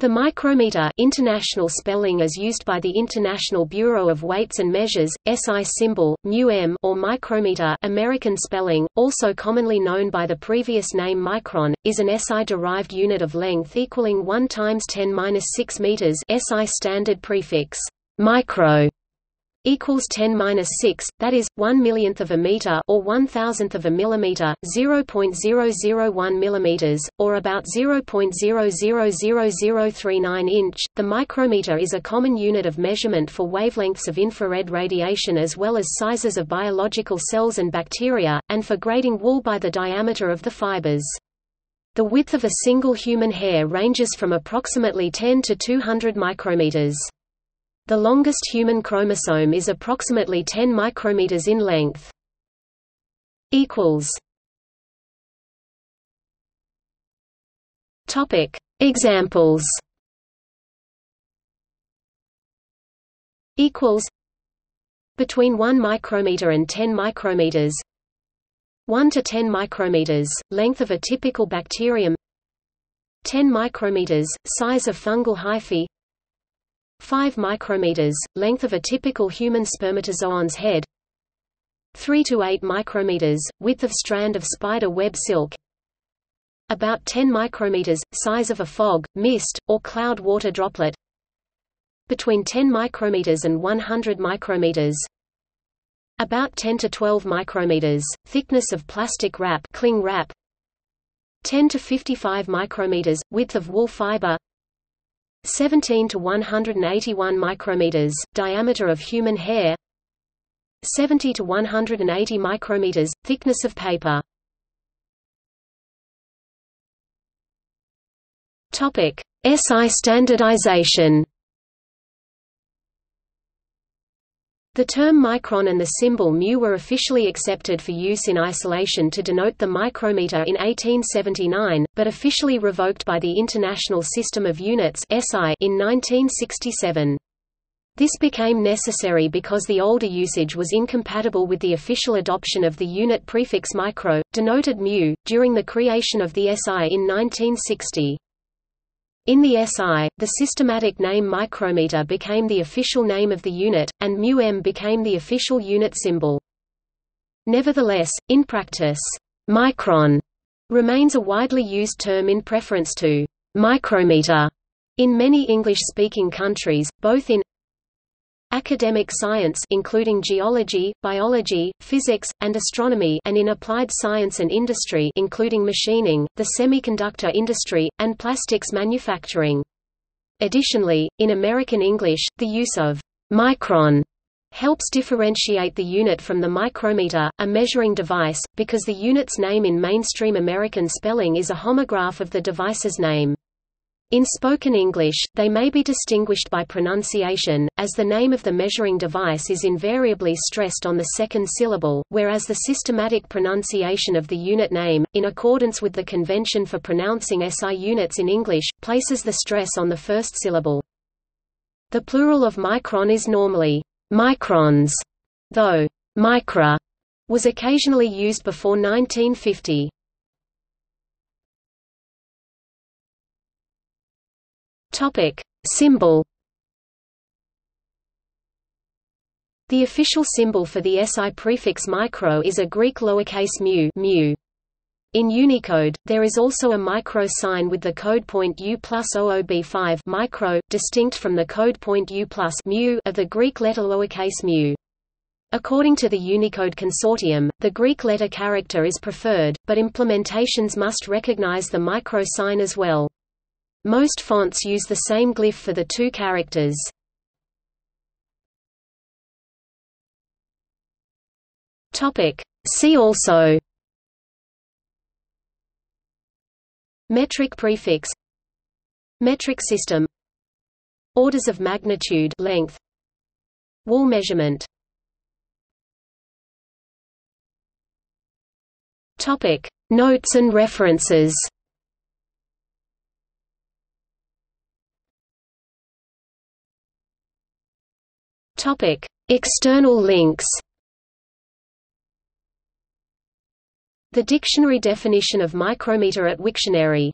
The micrometer international spelling as used by the International Bureau of Weights and Measures, SI symbol, μm or micrometer American spelling, also commonly known by the previous name micron, is an SI-derived unit of length equaling 1 times 10^-6 meters SI standard prefix micro equals 10 minus 6, that is, 1 millionth of a meter or 1 thousandth of a millimeter, 0.0001 millimeters, or about 0.000039 inch. The micrometer is a common unit of measurement for wavelengths of infrared radiation as well as sizes of biological cells and bacteria, and for grading wool by the diameter of the fibers. The width of a single human hair ranges from approximately 10 to 200 micrometers. The longest human chromosome is approximately 10 micrometers in length. Equals. Topic Examples. Equals. Between 1 micrometer and 10 micrometers. 1 to 10 micrometers, length of a typical bacterium. 10 micrometers, size of fungal hyphae. 5 micrometers, length of a typical human spermatozoon's head 3 to 8 micrometers, width of strand of spider web silk about 10 micrometers, size of a fog, mist, or cloud water droplet between 10 micrometers and 100 micrometers about 10 to 12 micrometers, thickness of plastic wrap cling wrap 10 to 55 micrometers, width of wool fiber 17 to 181 micrometers, diameter of human hair 70 to 180 micrometers, thickness of paper. Topic: SI standardization The term micron and the symbol mu were officially accepted for use in isolation to denote the micrometer in 1879, but officially revoked by the International System of Units (SI) in 1967. This became necessary because the older usage was incompatible with the official adoption of the unit prefix micro, denoted mu, during the creation of the SI in 1960. In the SI, the systematic name micrometer became the official name of the unit, and μm became the official unit symbol. Nevertheless, in practice, micron remains a widely used term in preference to micrometer in many English-speaking countries, both in Academic science including geology, biology, physics, and astronomy and in applied science and industry including machining, the semiconductor industry, and plastics manufacturing. Additionally, in American English, the use of «micron» helps differentiate the unit from the micrometer, a measuring device, because the unit's name in mainstream American spelling is a homograph of the device's name. In spoken English, they may be distinguished by pronunciation, as the name of the measuring device is invariably stressed on the second syllable, whereas the systematic pronunciation of the unit name, in accordance with the convention for pronouncing SI units in English, places the stress on the first syllable. The plural of micron is normally microns, though micra was occasionally used before 1950. Topic: Symbol. The official symbol for the SI prefix micro is a Greek lowercase mu, mu. In Unicode, there is also a micro sign with the code point U plus OOB5 micro, distinct from the code point U plus mu of the Greek letter lowercase mu. According to the Unicode Consortium, the Greek letter character is preferred, but implementations must recognize the micro sign as well. Most fonts use the same glyph for the two characters. See also. Metric prefix. Metric system. Orders of magnitude. Length. Wool measurement. Topic. Notes and references Topic: External links. The dictionary definition of micrometer at Wiktionary